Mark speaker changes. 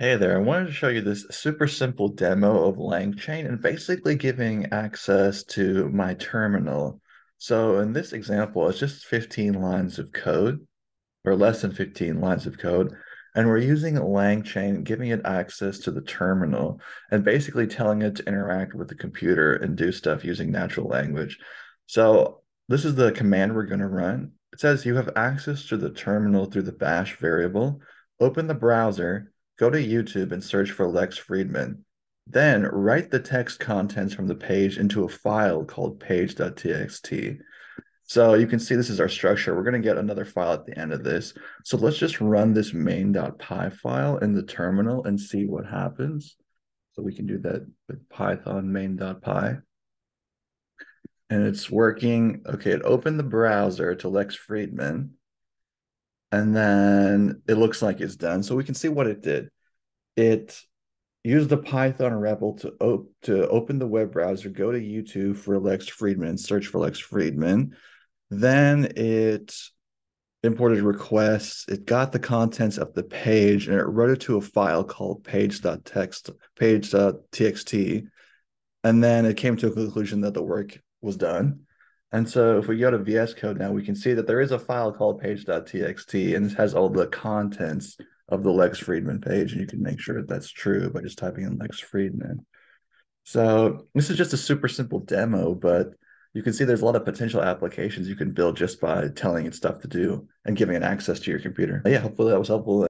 Speaker 1: Hey there, I wanted to show you this super simple demo of LangChain and basically giving access to my terminal. So in this example, it's just 15 lines of code, or less than 15 lines of code, and we're using LangChain, giving it access to the terminal, and basically telling it to interact with the computer and do stuff using natural language. So this is the command we're going to run. It says you have access to the terminal through the bash variable. Open the browser Go to YouTube and search for Lex Fridman. Then write the text contents from the page into a file called page.txt. So you can see this is our structure. We're going to get another file at the end of this. So let's just run this main.py file in the terminal and see what happens. So we can do that with python main.py. And it's working. Okay, it opened the browser to Lex Fridman and then it looks like it's done. So we can see what it did. It used the Python REPL to, op- to open the web browser, go to YouTube for Lex Fridman, search for Lex Fridman. Then it imported requests. It got the contents of the page and it wrote it to a file called page.text, page.txt. And then it came to a conclusion that the work was done. And so if we go to VS Code now, we can see that there is a file called page.txt and this has all the contents of the Lex Fridman page. And you can make sure that that's true by just typing in Lex Fridman. So this is just a super simple demo, but you can see there's a lot of potential applications you can build just by telling it stuff to do and giving it access to your computer. Yeah, hopefully that was helpful.